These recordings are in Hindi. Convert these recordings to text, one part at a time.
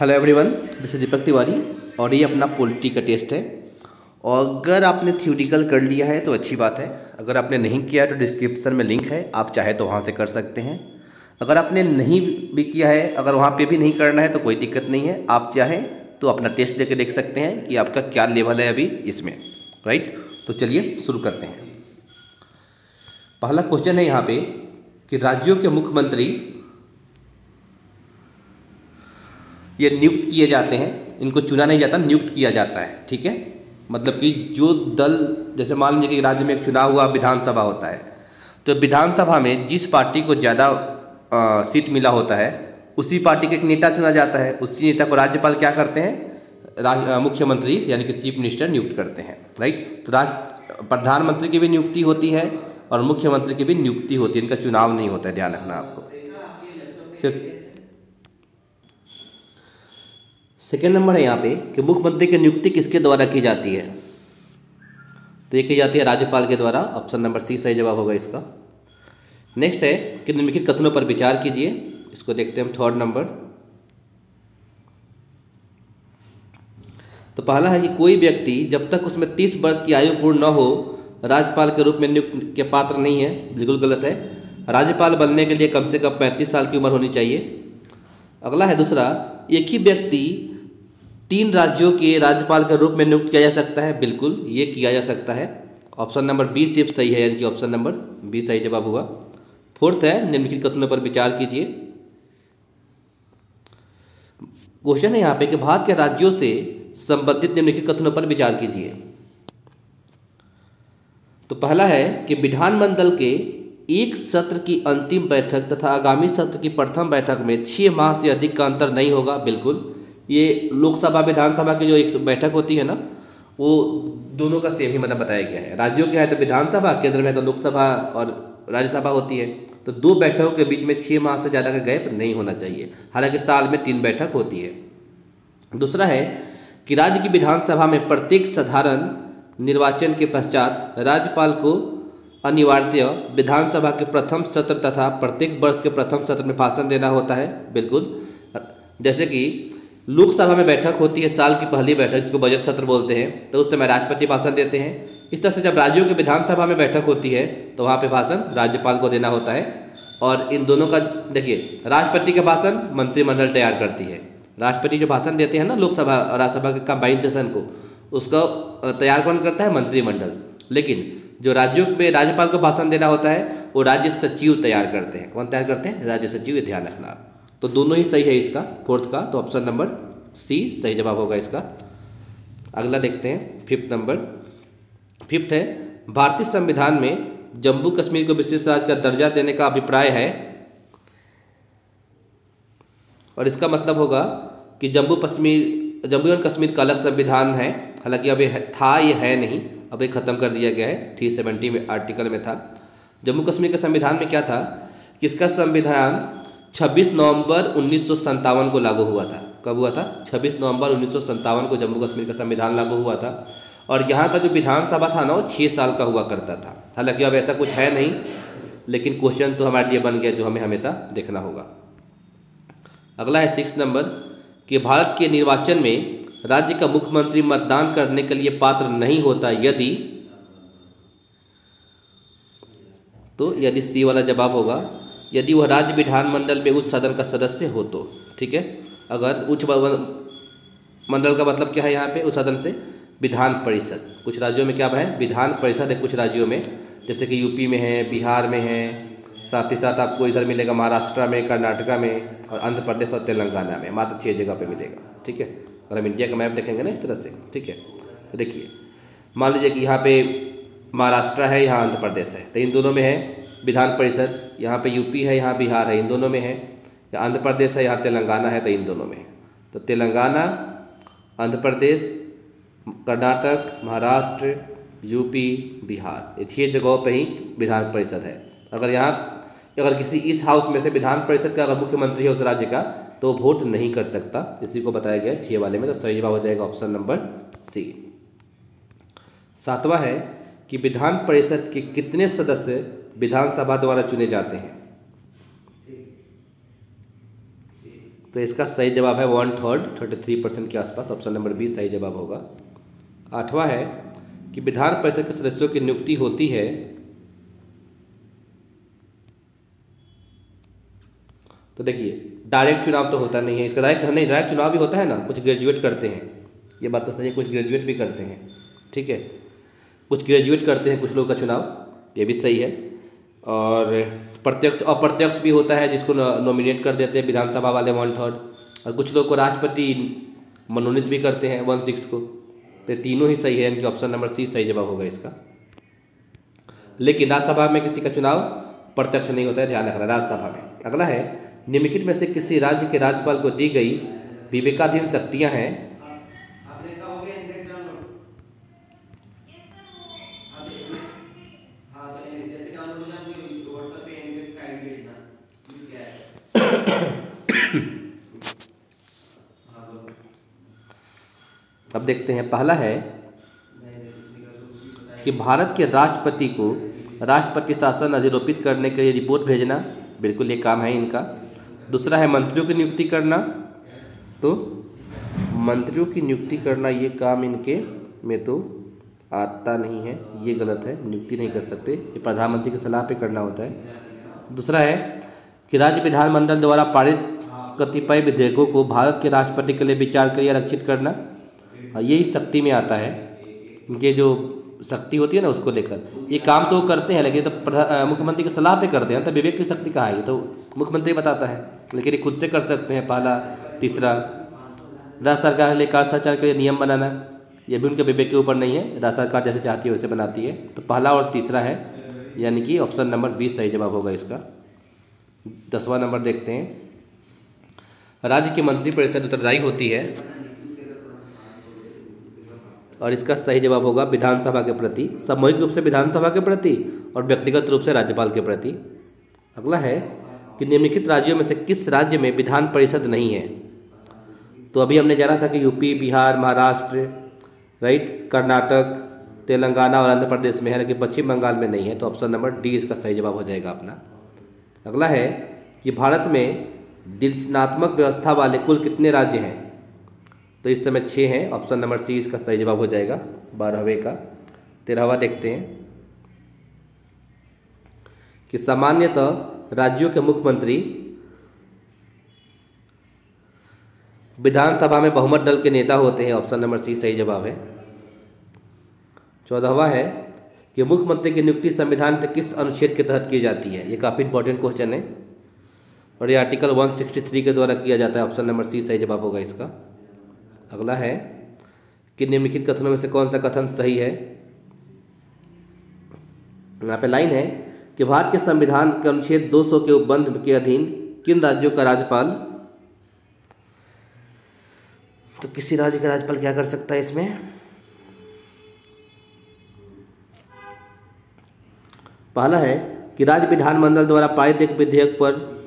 Hello everyone this is Deepak Tiwari और ये अपना पोलिटी का टेस्ट है। और अगर आपने थ्योरिकल कर लिया है तो अच्छी बात है। अगर आपने नहीं किया तो डिस्क्रिप्शन में लिंक है। आप चाहे तो वहाँ से कर सकते हैं। अगर आपने नहीं भी किया है, अगर वहाँ पे भी नहीं करना है तो कोई दिक्कत नहीं है। आप चाहें तो अपना टेस्ट लेके देख सकते हैं कि आपका क्या लेवल है अभी इसमें। राइट तो चलिए शुरू करते हैं। पहला क्वेश्चन है यहाँ पर कि राज्यों के मुख्यमंत्री ये नियुक्त किए जाते हैं इनको चुना नहीं जाता नियुक्त किया जाता है ठीक है? मतलब कि जो दल जैसे मान लीजिए कि राज्य में एक चुनाव हुआ विधानसभा होता है तो विधानसभा में जिस पार्टी को ज़्यादा सीट मिला होता है उसी पार्टी के एक नेता चुना जाता है उसी नेता को राज्यपाल क्या करते हैं? राज मुख्यमंत्री यानी कि चीफ मिनिस्टर नियुक्त करते हैं राइट? तो राज प्रधानमंत्री की भी नियुक्ति होती है और मुख्यमंत्री की भी नियुक्ति होती है इनका चुनाव नहीं होता है ध्यान रखना आपको। सेकेंड नंबर है यहाँ पे कि मुख्यमंत्री की नियुक्ति किसके द्वारा की जाती है? तो ये की जाती है राज्यपाल के द्वारा। ऑप्शन नंबर सी सही जवाब होगा इसका। नेक्स्ट है कि निम्नलिखित कथनों पर विचार कीजिए। इसको देखते हैं हम थर्ड नंबर तो पहला है कि कोई व्यक्ति जब तक उसमें तीस वर्ष की आयु पूर्ण न हो, राज्यपाल के रूप में नियुक्त के पात्र नहीं है, बिल्कुल गलत है। राज्यपाल बनने के लिए कम से कम पैंतीस साल की उम्र होनी चाहिए। अगला है दूसरा, एक ही व्यक्ति तीन राज्यों के राज्यपाल के रूप में नियुक्त किया जा सकता है। बिल्कुल, ये किया जा सकता है। ऑप्शन नंबर बी सिर्फ़ सही है, यानी कि ऑप्शन नंबर बी सही जवाब हुआ। फोर्थ है, निम्नलिखित कथनों पर विचार कीजिए। क्वेश्चन है यहाँ पे कि भारत के राज्यों से संबंधित निम्नलिखित कथनों पर विचार कीजिए। तो पहला है कि विधानमंडल के एक सत्र की अंतिम बैठक तथा आगामी सत्र की प्रथम बैठक में छः माह से अधिक का अंतर नहीं होगा। बिल्कुल ये लोकसभा, विधानसभा की जो एक बैठक होती है ना, वो दोनों का सेम ही मतलब बताया गया है। राज्यों के है तो विधानसभा, केंद्र में है तो लोकसभा और राज्यसभा होती है। तो दो बैठकों के बीच में छः माह से ज़्यादा का गैप नहीं होना चाहिए। हालाँकि साल में तीन बैठक होती है। दूसरा है कि राज्य की विधानसभा में प्रत्येक साधारण निर्वाचन के पश्चात राज्यपाल को अनिवार्य विधानसभा के प्रथम सत्र तथा प्रत्येक वर्ष के प्रथम सत्र में भाषण देना होता है। बिल्कुल। जैसे कि लोकसभा में बैठक होती है, साल की पहली बैठक, जिसको बजट सत्र बोलते हैं तो उस समय राष्ट्रपति भाषण देते हैं। इस तरह से जब राज्यों की विधानसभा में बैठक होती है तो वहाँ पे भाषण राज्यपाल को देना होता है। और इन दोनों का, देखिए, राष्ट्रपति का भाषण मंत्रिमंडल तैयार करती है। राष्ट्रपति जो भाषण देते हैं ना, लोकसभा और राज्यसभा के कंबाइन सेशन को, उसका तैयार कौन करता है? मंत्रिमंडल। लेकिन जो राज्यों में राज्यपाल को भाषण देना होता है, वो राज्य सचिव तैयार करते हैं। कौन तैयार करते हैं? राज्य सचिव ध्यान रखना तो दोनों ही सही है इसका, फोर्थ का तो ऑप्शन नंबर सी सही जवाब होगा इसका। अगला देखते हैं फिफ्थ नंबर फिफ्थ है, भारतीय संविधान में जम्मू कश्मीर को विशेष राज्य का दर्जा देने का अभिप्राय है। और इसका मतलब होगा कि जम्मू कश्मीर जम्मू एंड कश्मीर का अलग संविधान है। हालाँकि अभी था ये है नहीं अभी ख़त्म कर दिया गया है, थ्री सेवेंटी में, आर्टिकल में था। जम्मू कश्मीर के संविधान में क्या था कि इसका संविधान 26 नवंबर उन्नीस को लागू हुआ था। कब हुआ था? 26 नवंबर उन्नीस सौ सत्तावन को जम्मू कश्मीर का संविधान लागू हुआ था। और यहाँ का जो विधानसभा था ना, वो छः साल का हुआ करता था। हालाँकि अब ऐसा कुछ है नहीं, लेकिन क्वेश्चन तो हमारे लिए बन गया, जो हमें हमेशा देखना होगा। अगला है सिक्स नंबर कि भारत के निर्वाचन में राज्य का मुख्यमंत्री मतदान करने के लिए पात्र नहीं होता यदि तो यदि सी वाला जवाब होगा यदि वह राज्य विधानमंडल में उस सदन का सदस्य हो तो ठीक है? अगर उच्च मंडल का मतलब क्या है यहाँ पे? उस सदन से विधान परिषद। कुछ राज्यों में क्या है? विधान परिषद है कुछ राज्यों में। जैसे कि यूपी में है, बिहार में है, साथ ही साथ आपको इधर मिलेगा महाराष्ट्र में, कर्नाटका में और आंध्र प्रदेश और तेलंगाना में। मात्र छः जगह पे मिलेगा, ठीक है? अगर हम इंडिया का मैप देखेंगे ना इस तरह से, ठीक है? तो देखिए, मान लीजिए कि यहाँ पे महाराष्ट्र है, यहाँ आंध्र प्रदेश है। तो इन दोनों में है विधान परिषद यहाँ पे यूपी है, यहाँ बिहार है, इन दोनों में है। या आंध्र प्रदेश है, यहाँ तेलंगाना है तो इन दोनों में है। तो तेलंगाना, आंध्र प्रदेश, कर्नाटक, महाराष्ट्र यूपी बिहार। ये छः जगहों पर ही विधान परिषद है। अगर यहाँ, अगर किसी इस हाउस में से विधान परिषद का अगर मुख्यमंत्री है उस राज्य का तो वोट नहीं कर सकता। इसी को बताया गया छः वाले में तो सही जवाब हो जाएगा ऑप्शन नंबर सी सातवां है कि विधान परिषद के कितने सदस्य विधानसभा द्वारा चुने जाते हैं। तो इसका सही जवाब है one third, thirty three percent के आसपास। ऑप्शन नंबर बी सही जवाब होगा। आठवां है कि विधान परिषद के सदस्यों की नियुक्ति होती है। तो देखिए, डायरेक्ट चुनाव तो होता नहीं है। इसका डायरेक्ट नहीं डायरेक्ट चुनाव भी होता है ना। कुछ ग्रेजुएट करते हैं। ये बात तो सही है, कुछ ग्रेजुएट भी करते हैं। ठीक है? कुछ ग्रेजुएट करते हैं कुछ लोग का चुनाव। ये भी सही है। और प्रत्यक्ष, अप्रत्यक्ष भी होता है, जिसको नॉमिनेट कर देते हैं विधानसभा वाले वन थर्ड और कुछ लोग को राष्ट्रपति मनोनीत भी करते हैं वन सिक्स को। तो तीनों ही सही है, इनके ऑप्शन नंबर सी सही जवाब होगा इसका। लेकिन राज्यसभा में किसी का चुनाव प्रत्यक्ष नहीं होता है, ध्यान रखना, राज्यसभा में। अगला है, निम्नलिखित में से किसी राज्य के राज्यपाल को दी गई विवेकाधीन शक्तियाँ हैं देखते हैं। पहला है कि भारत के राष्ट्रपति को राष्ट्रपति शासन अधिरोपित करने के लिए रिपोर्ट भेजना, बिल्कुल ये काम है इनका। दूसरा है मंत्रियों की नियुक्ति करना तो मंत्रियों की नियुक्ति करना ये काम इनके में तो आता नहीं है, ये गलत है, नियुक्ति नहीं कर सकते, ये प्रधानमंत्री की सलाह पे करना होता है। दूसरा है कि राज्य विधानमंडल द्वारा पारित कतिपय विधेयकों को भारत के राष्ट्रपति के लिए विचार के लिए आरक्षित करना ये इस शक्ति में आता है। इनके जो शक्ति होती है ना, उसको लेकर। ये काम तो करते हैं, लेकिन तो मुख्यमंत्री की सलाह पे करते हैं। तो विवेक की शक्ति कहाँ है? तो मुख्यमंत्री बताता है। लेकिन ये खुद से कर सकते हैं, पहला, तीसरा। राज्य सरकार के लिए कार्य संचार के लिए नियम बनाना। ये भी उनके विवेक के ऊपर नहीं है। राज्य सरकार जैसे चाहती है, वैसे बनाती है। तो पहला और तीसरा है, यानी कि ऑप्शन नंबर बीस सही जवाब होगा इसका। दसवां नंबर देखते हैं। राज्य की मंत्रिपरिषद उत्तरदायी होती है। और इसका सही जवाब होगा विधानसभा के प्रति, सामूहिक रूप से विधानसभा के प्रति और व्यक्तिगत रूप से राज्यपाल के प्रति। अगला है कि निम्नलिखित राज्यों में से किस राज्य में विधान परिषद नहीं है? तो अभी हमने जाना था कि यूपी, बिहार, महाराष्ट्र, राइट? कर्नाटक, तेलंगाना और आंध्र प्रदेश में है, लेकिन पश्चिम बंगाल में नहीं है तो ऑप्शन नंबर डी इसका सही जवाब हो जाएगा अपना। अगला है कि भारत में दर्शनात्मक व्यवस्था वाले कुल कितने राज्य हैं? तो इस समय छः हैं। ऑप्शन नंबर सी इसका सही जवाब हो जाएगा। बारहवें का। तेरहवा देखते हैं कि सामान्यतः राज्यों के मुख्यमंत्री विधानसभा में बहुमत दल के नेता होते हैं। ऑप्शन नंबर सी सही जवाब है। चौदहवा है कि मुख्यमंत्री की नियुक्ति संविधान के किस अनुच्छेद के तहत की जाती है? ये काफ़ी इंपॉर्टेंट क्वेश्चन है और ये आर्टिकल 163 के द्वारा किया जाता है। ऑप्शन नंबर सी सही जवाब होगा इसका। अगला है कि निम्नलिखित कथनों में से कौन सा कथन सही है? यहाँ पे लाइन है कि भारत के संविधान के अनुच्छेद 200 के उपबंध के अधीन किन राज्यों का राज्यपाल? तो किसी राज्य का राज्यपाल क्या कर सकता है इसमें? पहला है कि राज्य विधानमंडल द्वारा पारित एक विधेयक पर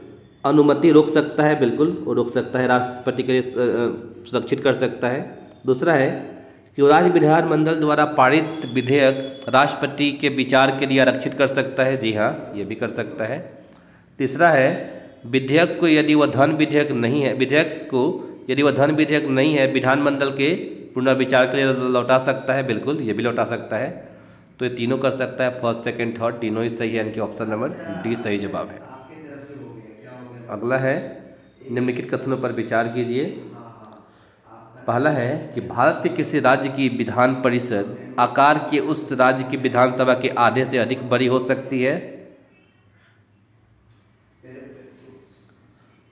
अनुमति रोक सकता है, बिल्कुल, वो रोक सकता है, राष्ट्रपति के लिए सुरक्षित कर सकता है। दूसरा है कि राज्य विधानमंडल द्वारा पारित विधेयक राष्ट्रपति के विचार के लिए आरक्षित कर सकता है। जी हाँ ये भी कर सकता है। तीसरा है, विधेयक को यदि वह धन विधेयक नहीं है, विधेयक को यदि वह धन विधेयक नहीं है विधानमंडल के पुनर्विचार के लिए लौटा सकता है, बिल्कुल, ये भी लौटा सकता है। तो ये तीनों कर सकता है, फ़र्स्ट, सेकेंड, थर्ड, तीनों ही सही है, इनके ऑप्शन नंबर डी सही जवाब है। अगला है, निम्नलिखित कथनों पर विचार कीजिए। पहला है कि भारत के किसी राज्य की विधान परिषद आकार के उस राज्य की विधानसभा के आधे से अधिक बड़ी हो सकती है।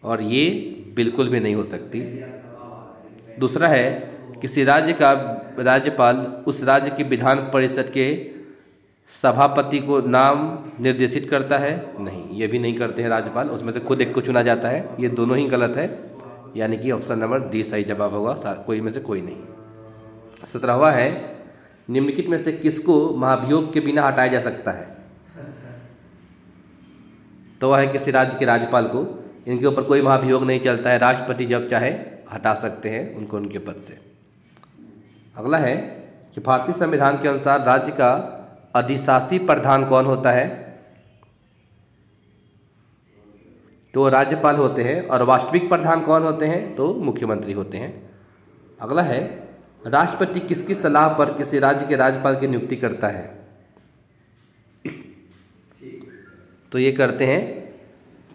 और ये बिल्कुल भी नहीं हो सकती। दूसरा है, किसी राज्य का राज्यपाल उस राज्य की विधान परिषद के सभापति को नाम निर्देशित करता है? नहीं, ये भी नहीं करते हैं राज्यपाल। उसमें से खुद एक को चुना जाता है। ये दोनों ही गलत है। यानी कि ऑप्शन नंबर डी सही जवाब होगा। कोई में से कोई नहीं। सत्रहवा है, निम्नलिखित में से किसको महाभियोग के बिना हटाया जा सकता है? तो वह है किसी राज्य के राज्यपाल को। इनके ऊपर कोई महाभियोग नहीं चलता है। राष्ट्रपति जब चाहे, हटा सकते हैं उनको उनके पद से। अगला है कि भारतीय संविधान के अनुसार राज्य का अधिशासी प्रधान कौन होता है? तो राज्यपाल होते हैं और वास्तविक प्रधान कौन होते हैं? तो मुख्यमंत्री होते हैं। अगला है, राष्ट्रपति किसकी सलाह पर किसी राज्य के राज्यपाल की नियुक्ति करता है? तो ये करते हैं,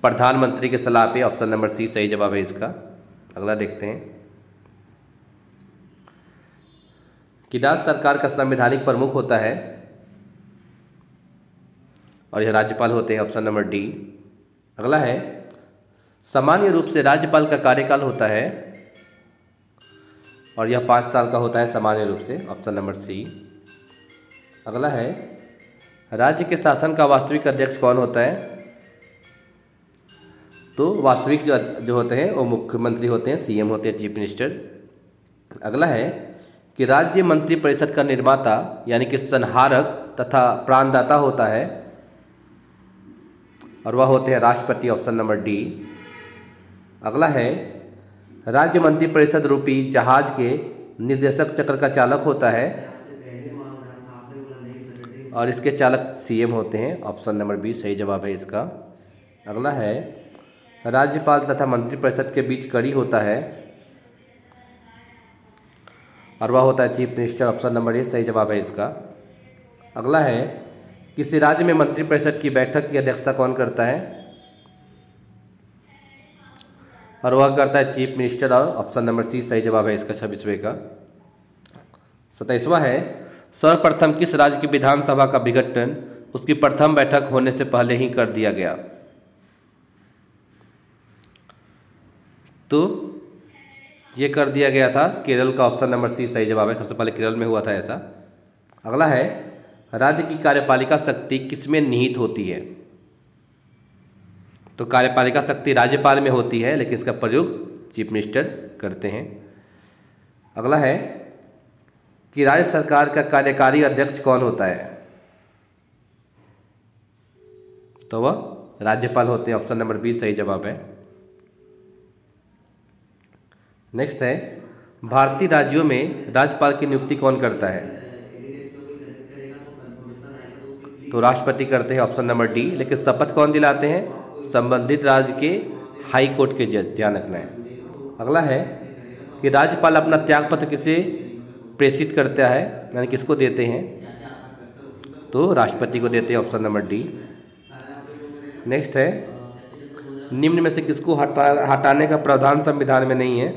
प्रधानमंत्री के सलाह पे ऑप्शन नंबर सी, सही जवाब है इसका। अगला देखते हैं। कि राज्य सरकार का संवैधानिक प्रमुख होता है और यह राज्यपाल होते हैं ऑप्शन नंबर डी। अगला है, सामान्य रूप से राज्यपाल का कार्यकाल होता है और यह पाँच साल का होता है सामान्य रूप से, ऑप्शन नंबर सी। अगला है, राज्य के शासन का वास्तविक अध्यक्ष कौन होता है? तो वास्तविक जो जो होते हैं वो मुख्यमंत्री होते हैं, सीएम होते हैं, चीफ मिनिस्टर। अगला है कि राज्य मंत्री परिषद का निर्माता यानी कि संहारक तथा प्राणदाता होता है। और वह होते हैं राष्ट्रपति ऑप्शन नंबर डी। अगला है, राज्य मंत्री परिषद रूपी जहाज़ के निर्देशक चक्र का चालक होता है। और इसके चालक सीएम होते हैं, ऑप्शन नंबर बी, सही जवाब है इसका। अगला है, राज्यपाल तथा मंत्री परिषद के बीच कड़ी होता है। और वह होता है chief minister, option number A, सही जवाब है इसका। अगला है किसी राज्य में मंत्रिपरिषद की बैठक की अध्यक्षता कौन करता है? और वह करता है चीफ मिनिस्टर और ऑप्शन नंबर सी, सही जवाब है इसका छब्बीसवें का। सताइसवा है, सर्वप्रथम किस राज्य की विधानसभा का विघटन उसकी प्रथम बैठक होने से पहले ही कर दिया गया? तो ये कर दिया गया था केरल का ऑप्शन नंबर सी, सही जवाब है। सबसे पहले केरल में हुआ था ऐसा। अगला है राज्य की कार्यपालिका शक्ति किसमें निहित होती है? तो कार्यपालिका शक्ति राज्यपाल में होती है, लेकिन इसका प्रयोग चीफ मिनिस्टर करते हैं। अगला है कि राज्य सरकार का कार्यकारी अध्यक्ष कौन होता है? तो वह राज्यपाल होते हैं। ऑप्शन नंबर बी सही जवाब है। नेक्स्ट है, भारतीय राज्यों में राज्यपाल की नियुक्ति कौन करता है? तो राष्ट्रपति करते हैं ऑप्शन नंबर डी, लेकिन शपथ कौन दिलाते हैं? संबंधित राज्य के हाई कोर्ट के जज, ध्यान रखना है। अगला है कि राज्यपाल अपना त्यागपत्र किसे प्रेषित करता है, यानी किसको देते हैं? तो राष्ट्रपति को देते हैं ऑप्शन नंबर डी। नेक्स्ट है, निम्न में से किसको हटा, हटाने का प्रावधान संविधान में नहीं है?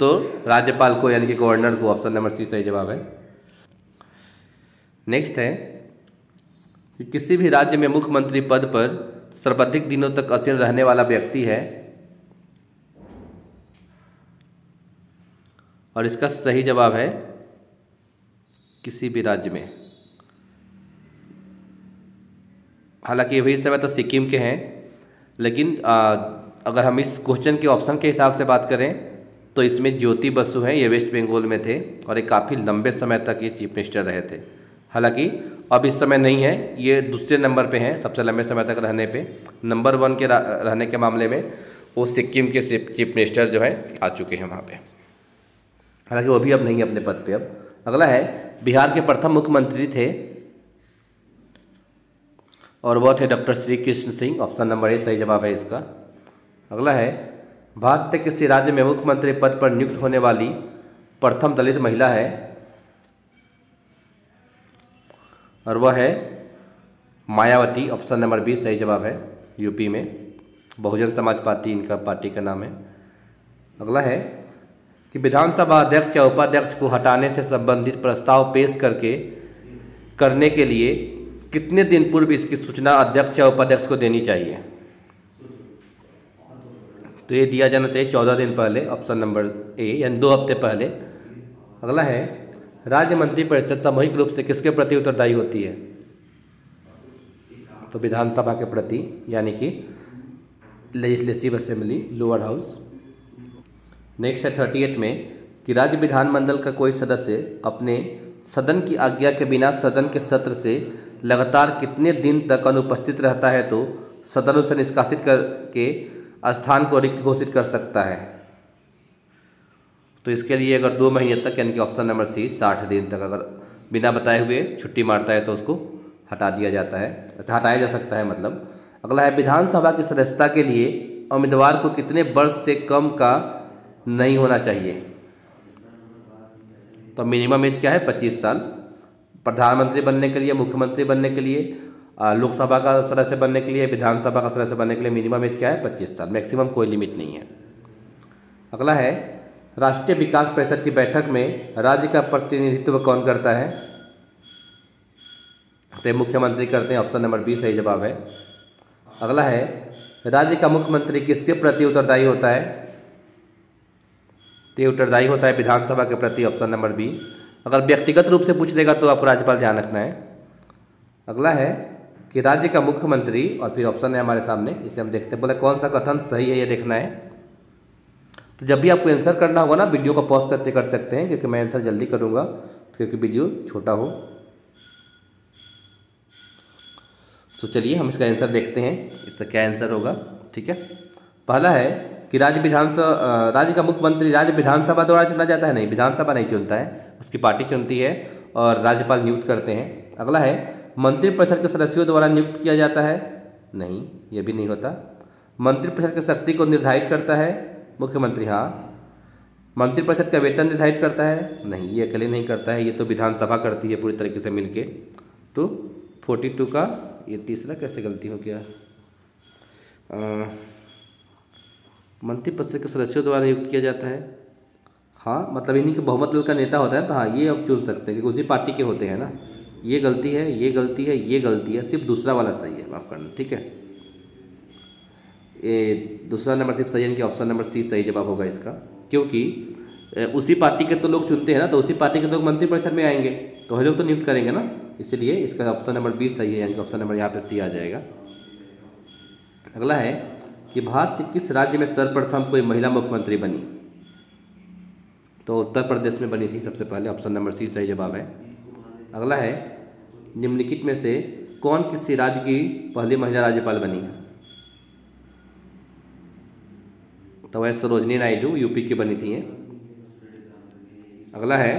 तो राज्यपाल को, यानी कि गवर्नर को ऑप्शन नंबर सी सही जवाब है। नेक्स्ट है कि किसी भी राज्य में मुख्यमंत्री पद पर सर्वाधिक दिनों तक असीन रहने वाला व्यक्ति है। और इसका सही जवाब है किसी भी राज्य में। हालाँकि अभी इस समय तो सिक्किम के हैं लेकिन आ, अगर हम इस क्वेश्चन के ऑप्शन के हिसाब से बात करें तो इसमें ज्योति बसु हैं ये वेस्ट बंगाल में थे और ये काफ़ी लंबे समय तक ये चीफ मिनिस्टर रहे थे। हालाँकि, अब इस समय नहीं है, ये दूसरे नंबर पे हैं, सबसे लंबे समय तक रहने पे। नंबर वन के रहने के मामले में, वो सिक्किम के चीफ मिनिस्टर जो है, आ चुके हैं वहाँ पे। हालाँकि वो भी अब नहीं है अपने पद पे अब। अगला है, बिहार के प्रथम मुख्यमंत्री थे, और वह थे doctor Shri Krishna Singh, option number A, सही जवाब है इसका। अगला है, भारत के किसी राज्य में मुख्यमंत्री पद पर नियुक्त होने वाली प्रथम दलित महिला है और वह है मायावती ऑप्शन नंबर बी सही जवाब है यूपी में। बहुजन समाज पार्टी, इनका पार्टी का नाम है। अगला है कि विधानसभा अध्यक्ष या उपाध्यक्ष को हटाने से संबंधित प्रस्ताव पेश करके, करने के लिए कितने दिन पूर्व इसकी सूचना अध्यक्ष या उपाध्यक्ष को देनी चाहिए? तो ये दिया जाना चाहिए चौदह दिन पहले ऑप्शन नंबर ए यानी दो हफ़्ते पहले। अगला है राज्य मंत्रिपरिषद सामूहिक रूप से किसके प्रति उत्तरदायी होती है? तो विधानसभा के प्रति, यानी कि legislative assembly lower house next है थर्टी एट में कि राज्य विधानमंडल का कोई सदस्य अपने सदन की आज्ञा के बिना सदन के सत्र से लगातार कितने दिन तक अनुपस्थित रहता है तो सदन उसे निष्कासित करके स्थान को रिक्त घोषित कर सकता है। तो इसके लिए अगर दो महीने तक यानी कि ऑप्शन नंबर सी साठ दिन तक अगर बिना बताए हुए छुट्टी मारता है तो उसको हटा दिया जाता है। ऐसा हटाया जा सकता है मतलब। अगला है, विधानसभा की सदस्यता के लिए उम्मीदवार को कितने वर्ष से कम का नहीं होना चाहिए? तो मिनिमम एज क्या है? पच्चीस साल। प्रधानमंत्री बनने के लिए, मुख्यमंत्री बनने के लिए लोकसभा का सदस्य बनने के लिए, विधानसभा का सदस्य बनने के लिए मिनिमम एज क्या है? पच्चीस साल। मैक्सिमम कोई लिमिट नहीं है। अगला है राष्ट्रीय विकास परिषद की बैठक में राज्य का प्रतिनिधित्व कौन करता है? तो मुख्यमंत्री करते हैं, ऑप्शन नंबर बी सही जवाब है। अगला है, राज्य का मुख्यमंत्री किसके प्रति उत्तरदायी होता है? तो उत्तरदायी होता है विधानसभा के प्रति, ऑप्शन नंबर बी। अगर व्यक्तिगत रूप से पूछ लेगा तो आपको राज्यपाल ध्यान रखना है। अगला है कि राज्य का मुख्यमंत्री, और फिर ऑप्शन है हमारे सामने, इसे हम देखते हैं। बोले, कौन सा कथन सही है ये देखना है। तो जब भी आपको आंसर करना होगा ना वीडियो को पॉज करते कर सकते हैं, क्योंकि मैं आंसर जल्दी करूँगा, क्योंकि वीडियो छोटा हो। तो चलिए, हम इसका आंसर देखते हैं इसका क्या आंसर होगा, ठीक है? पहला है कि राज्य विधानसभा राज्य का मुख्यमंत्री राज्य विधानसभा द्वारा चुना जाता है नहीं, विधानसभा नहीं चुनता है, उसकी पार्टी चुनती है और राज्यपाल नियुक्त करते हैं। अगला है, मंत्रिपरिषद के सदस्यों द्वारा नियुक्त किया जाता है? नहीं, ये भी नहीं होता। मंत्रिपरिषद की शक्ति को निर्धारित करता है मुख्यमंत्री हाँ। मंत्रिपरिषद का वेतन निर्धारित करता है? नहीं, ये अकेले नहीं करता है, ये तो विधानसभा करती है पूरी तरीके से मिलके। तो फोर्टी टू का, ये तीसरा कैसे गलती हो गया? मंत्रिपरिषद के सदस्यों द्वारा नियुक्त किया जाता है। हाँ मतलब इन्हीं के बहुमत दल का नेता होता है तो हाँ ये अब चुन सकते हैं, क्योंकि उसी पार्टी के होते हैं ना। ये गलती है, ये गलती है, ये गलती है, सिर्फ़ दूसरा वाला सही है, माफ़ करना, ठीक है? दूसरा नंबर सिर्फ़ सही है कि ऑप्शन नंबर सी सही जवाब होगा इसका। क्योंकि उसी पार्टी के तो लोग चुनते हैं ना तो उसी पार्टी के लोग मंत्रिपरिषद में आएँगे। तो हम लोग तो नियुक्त करेंगे ना। इसलिए इसका ऑप्शन नंबर बी सही है यानी कि ऑप्शन नंबर यहाँ पे सी आ जाएगा। अगला है कि भारत किस राज्य में सर्वप्रथम कोई महिला मुख्यमंत्री बनी? तो उत्तर प्रदेश में बनी थी सबसे पहले ऑप्शन नंबर सी सही जवाब है। अगला है, निम्नलिखित में से कौन किसी राज्य की पहली महिला राज्यपाल बनी तो वह सरोजनी नायडू यूपी की बनी थी अगला है,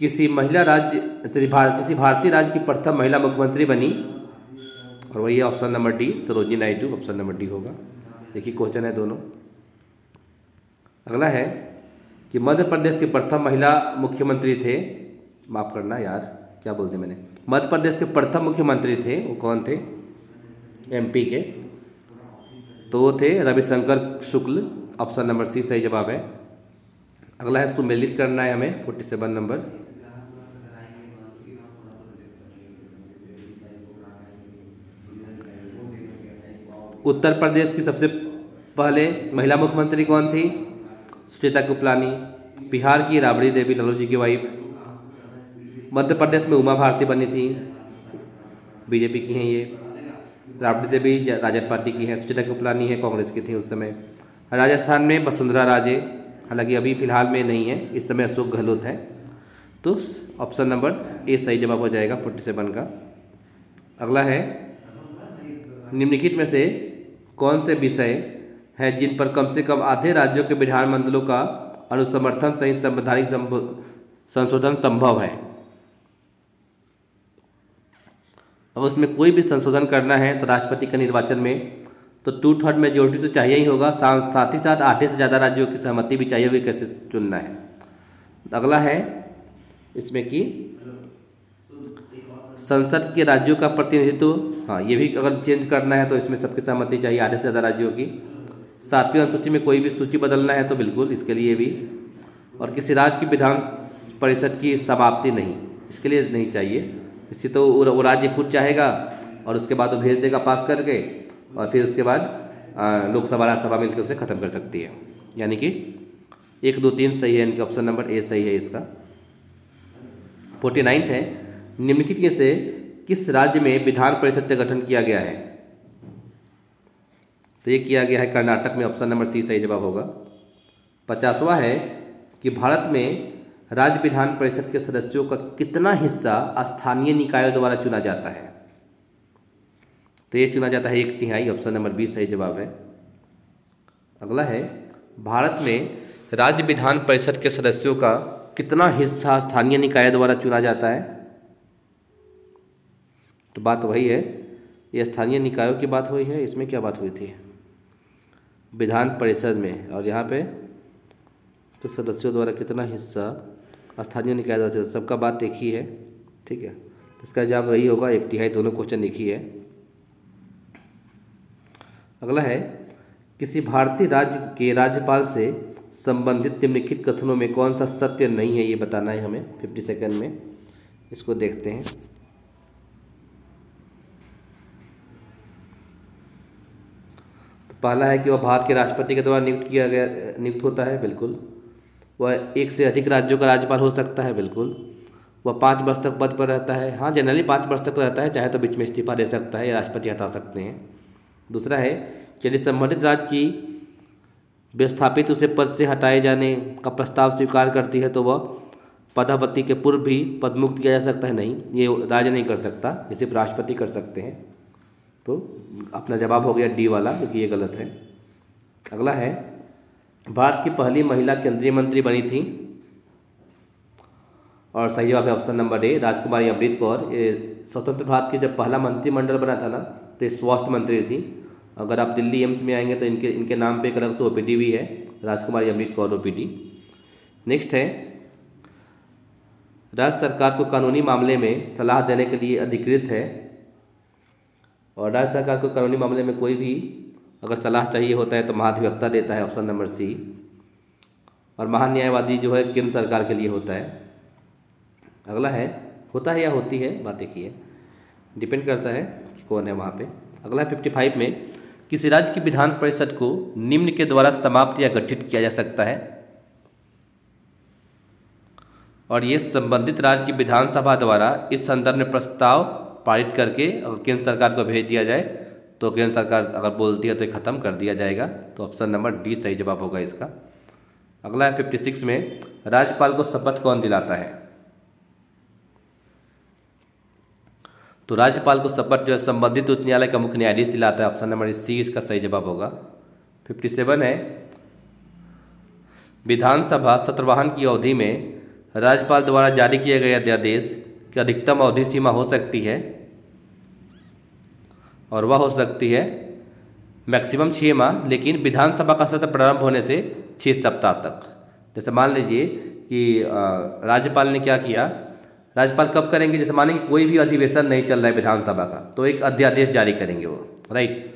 किसी महिला राज्य किसी भारतीय राज्य की प्रथम महिला मुख्यमंत्री बनी। और वही option number D, Sarojini Naidu, option number D होगा। देखिए क्वेश्चन है दोनों। अगला है कि मध्य प्रदेश के प्रथम महिला मुख्यमंत्री थे। माफ़ करना यार, क्या बोलते मैंने? मध्य प्रदेश के प्रथम मुख्यमंत्री थे, वो कौन थे? एमपी के। तो वो थे Ravishankar Shukla, option number C सही जवाब है। अगला है सुमेलित करना है हमें, forty seven number. Uttar Pradesh की सबसे पहले महिला मुख्यमंत्री कौन थी? सुचेता कुपलानी, बिहार की राबड़ी देवी, लालू जी की वाइफ। मध्य प्रदेश में उमा भारती बनी थी, बीजेपी की हैं ये। राबड़ी देवी राजद पार्टी की हैं, सुचेता कुपलानी है, कांग्रेस की थी उस समय। राजस्थान में वसुंधरा राजे, हालाँकि अभी फ़िलहाल में नहीं है, इस समय अशोक गहलोत है। तो ऑप्शन नंबर ए सही जवाब हो जाएगा फोर्टी सेवन का। अगला है, निम्नलिखित में से कौन से विषय हैं जिन पर कम से कम आधे राज्यों के विधानमंडलों का अनुसमर्थन सहित संवैधानिक संशोधन संभव है? अब उसमें कोई भी संशोधन करना है तो राष्ट्रपति के निर्वाचन में तो टू थर्ड मेजोरिटी तो चाहिए ही होगा। साथ ही साथ आधे से ज़्यादा राज्यों की सहमति भी चाहिए होगी, कैसे चुनना है। अगला है इसमें कि संसद के राज्यों का प्रतिनिधित्व हाँ ये भी अगर चेंज करना है तो इसमें सबकी सहमति चाहिए आधे से ज़्यादा राज्यों की। सातवीं अनुसूची में कोई भी सूची बदलना है तो बिल्कुल इसके लिए भी। और किसी राज्य की विधान परिषद की समाप्ति नहीं, इसके लिए नहीं चाहिए। इससे तो वो राज्य खुद चाहेगा और उसके बाद वो भेज देगा पास करके और फिर उसके बाद लोकसभा, राज्यसभा मिलकर उसे ख़त्म कर सकती है। यानी कि एक, दो, तीन सही है इनके ऑप्शन नंबर ए सही है इसका। फोर्टी नाइन्थ है, निम्नलिखित में से किस राज्य में विधान परिषद का गठन किया गया है? तो ये किया गया है कर्नाटक में ऑप्शन नंबर सी सही जवाब होगा। पचासवा है कि भारत में राज्य विधान परिषद के सदस्यों का कितना हिस्सा स्थानीय निकायों द्वारा चुना जाता है? तो ये चुना जाता है एक तिहाई ऑप्शन नंबर बी सही जवाब है। अगला है, भारत में राज्य विधान परिषद के सदस्यों का कितना हिस्सा स्थानीय निकाय द्वारा चुना जाता है? तो बात वही है, ये स्थानीय निकायों की बात हुई है, इसमें क्या बात हुई थी? विधान परिषद में, और यहाँ पे तो सदस्यों द्वारा कितना हिस्सा स्थानीय निकाय द्वारा सबका बात एक ही है, ठीक है? तो इसका जवाब वही होगा, एक तिहाई दोनों क्वेश्चन एक ही है। अगला है, किसी भारतीय राज्य के राज्यपाल से संबंधित निम्नलिखित कथनों में कौन सा सत्य नहीं है, ये बताना है हमें फिफ्टी सेकेंड में। इसको देखते हैं। तो पहला है कि वह भारत के राष्ट्रपति के द्वारा नियुक्त किया गया, नियुक्त होता है, बिल्कुल। वह एक से अधिक राज्यों का राज्यपाल हो सकता है, बिल्कुल। वह पाँच वर्ष तक पद पर रहता है। हाँ जनरली पाँच वर्ष तक रहता है, चाहे तो बीच में इस्तीफा दे सकता है या राष्ट्रपति हटा सकते हैं। दूसरा है कि यदि संबंधित राज्य की विस्थापित उसे पद से हटाए जाने का प्रस्ताव स्वीकार करती है तो वह पदापति के पूर्व भी पदमुक्त किया जा सकता है। नहीं, ये राज्य नहीं कर सकता, ये सिर्फ़ राष्ट्रपति कर सकते हैं। तो अपना जवाब हो गया डी वाला, क्योंकि ये गलत है। अगला है भारत की पहली महिला केंद्रीय मंत्री बनी थी। और सही जवाब है ऑप्शन नंबर ए राजकुमारी अमृत कौर। ये स्वतंत्र भारत की जब पहला मंत्रिमंडल बना था ना तो ये स्वास्थ्य मंत्री थी। अगर आप दिल्ली एम्स में आएँगे तो इनके इनके नाम पे एक अलग से ओ भी है, राजकुमारी अमृत कौर ओ नेक्स्ट है, राज्य सरकार को कानूनी मामले में सलाह देने के लिए अधिकृत है। और राज्य सरकार को कानूनी मामले में कोई भी अगर सलाह चाहिए होता है तो महाधिवक्ता देता है ऑप्शन नंबर सी। और महान्यायवादी जो है, केंद्र सरकार के लिए होता है। अगला है, होता है या होती है, बात देखिए डिपेंड करता है कि कौन है वहाँ पे। अगला है फिफ्टी फाइव में, किसी राज्य की विधान परिषद को निम्न के द्वारा समाप्त या गठित किया जा सकता है? और ये संबंधित राज्य की विधानसभा द्वारा इस संदर्भ में प्रस्ताव पारित करके केंद्र सरकार को भेज दिया जाए तो केंद्र सरकार अगर बोलती है तो ख़त्म कर दिया जाएगा। तो ऑप्शन नंबर डी सही जवाब होगा इसका। अगला है फिफ्टी सिक्स में, राज्यपाल को शपथ कौन दिलाता है? तो राज्यपाल को शपथ जो है, संबंधित उच्च न्यायालय का मुख्य न्यायाधीश दिलाता है। ऑप्शन नंबर सी इसका सही जवाब होगा। फिफ्टी सेवन है, विधानसभा सत्रवाहन की अवधि में राज्यपाल द्वारा जारी किए गए अध्यादेश की अधिकतम अवधि सीमा हो सकती है। और वह हो सकती है मैक्सिमम छः माह, लेकिन विधानसभा का सत्र प्रारंभ होने से छः सप्ताह तक। जैसे मान लीजिए कि राज्यपाल ने क्या किया? राज्यपाल कब करेंगे? जैसे मानेंगे कोई भी अधिवेशन नहीं चल रहा है विधानसभा का तो एक अध्यादेश जारी करेंगे वो, राइट?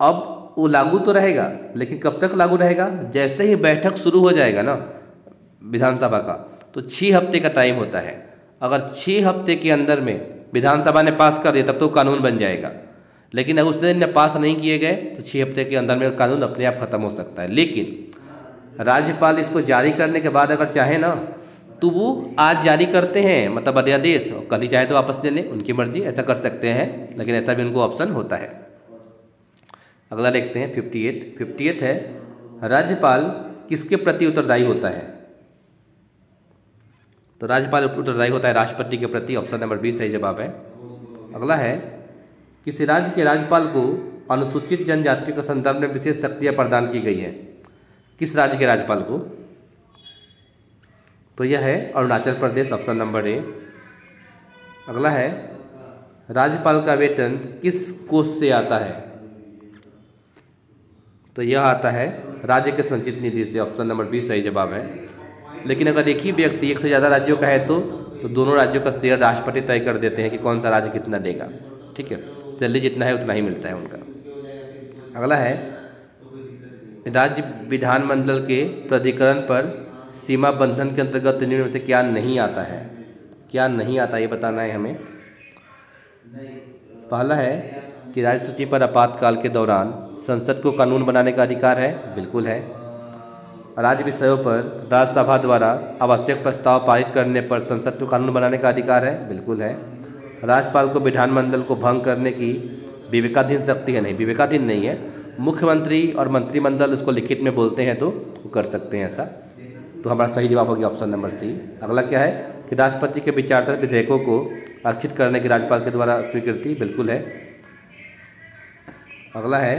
अब वो लागू तो रहेगा, लेकिन कब तक लागू रहेगा? जैसे ही बैठक शुरू हो जाएगा ना विधानसभा का तो छः हफ़्ते का टाइम होता है। अगर छः हफ़्ते के अंदर में विधानसभा ने पास कर दिया, तब तो कानून बन जाएगा। लेकिन अगर उस दिन पास नहीं किए गए तो छः हफ़्ते के अंदर में कानून अपने आप खत्म हो सकता है। लेकिन राज्यपाल इसको जारी करने के बाद अगर चाहे ना तो वो आज जारी करते हैं मतलब अध्यादेश कल ही चाहे तो वापस ले लें, उनकी मर्ज़ी, ऐसा कर सकते हैं, लेकिन ऐसा भी उनको ऑप्शन होता है। अगला देखते हैं फिफ्टी एट फिफ्टी एट है, राज्यपाल किसके प्रति उत्तरदायी होता है? तो राज्यपाल उत्तरदायी होता है राष्ट्रपति के प्रति ऑप्शन नंबर बीस सही जवाब है। अगला है किसी राज्य के राज्यपाल को अनुसूचित जनजाति के संदर्भ में विशेष शक्तियाँ प्रदान की गई हैं। किस राज्य के राज्यपाल को? तो यह है Arunachal Pradesh option number A. अगला है, राज्यपाल का वेतन किस कोष से आता है? तो यह आता है राज्य के संचित निधि से, ऑप्शन नंबर बी सही जवाब है। लेकिन अगर एक ही व्यक्ति एक से ज़्यादा राज्यों का है तो तो दोनों राज्यों का शेयर राष्ट्रपति तय कर देते हैं कि कौन सा राज्य कितना देगा। ठीक है? सैलरी जितना है उतना ही मिलता है उनका। अगला है, राज्य विधानमंडल के प्राधिकरण पर सीमा बंधन के अंतर्गत निम्न में से क्या नहीं आता है? क्या नहीं आता, ये बताना है हमें। पहला है कि राज्य सूची पर आपातकाल के दौरान संसद को कानून बनाने का अधिकार है, बिल्कुल है। राज्य विषयों पर राज्यसभा द्वारा आवश्यक प्रस्ताव पारित करने पर संसद को कानून बनाने का अधिकार है, बिल्कुल है। राज्यपाल को विधानमंडल को भंग करने की विवेकाधीन शक्ति है नहीं, विवेकाधीन नहीं है। मुख्यमंत्री और मंत्रिमंडल उसको लिखित में बोलते हैं तो वो कर सकते हैं ऐसा। तो हमारा सही जवाब हो गया ऑप्शन नंबर सी। अगला क्या है कि राष्ट्रपति के विचारधारा विधेयकों को आरक्षित करने की राज्यपाल के द्वारा स्वीकृति बिल्कुल है। अगला है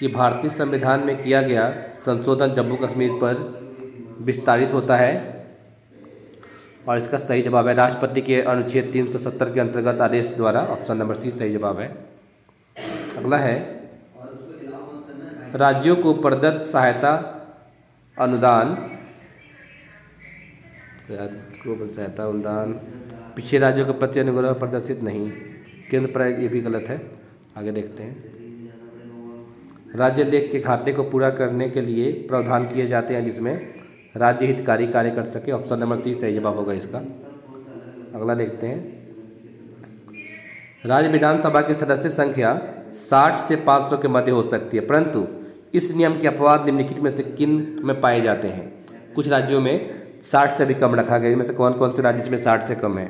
कि भारतीय संविधान में किया गया संशोधन जम्मू कश्मीर पर विस्तारित होता है। और इसका सही जवाब है राष्ट्रपति के अनुच्छेद 370 के अंतर्गत आदेश द्वारा ऑप्शन नंबर सी सही जवाब है। अगला है, राज्यों को प्रदत्त सहायता अनुदान को सहायता अनुदान, पिछले राज्यों के प्रति अनुग्रह प्रदर्शित नहीं, केंद्र पर ये भी गलत है, आगे देखते हैं। राज्य लेख के घाटे को पूरा करने के लिए प्रावधान किए जाते हैं जिसमें राज्य हितकारी कार्य कर सके। ऑप्शन नंबर सी सही जवाब होगा इसका। अगला देखते हैं। राज्य विधानसभा की सदस्य संख्या 60 से 500 के मध्य हो सकती है, परंतु इस नियम के अपवाद निम्नलिखित में से किन में पाए जाते हैं? कुछ राज्यों में 60 से भी कम रखा गया। इनमें से कौन कौन से राज्य इसमें 60 से कम है?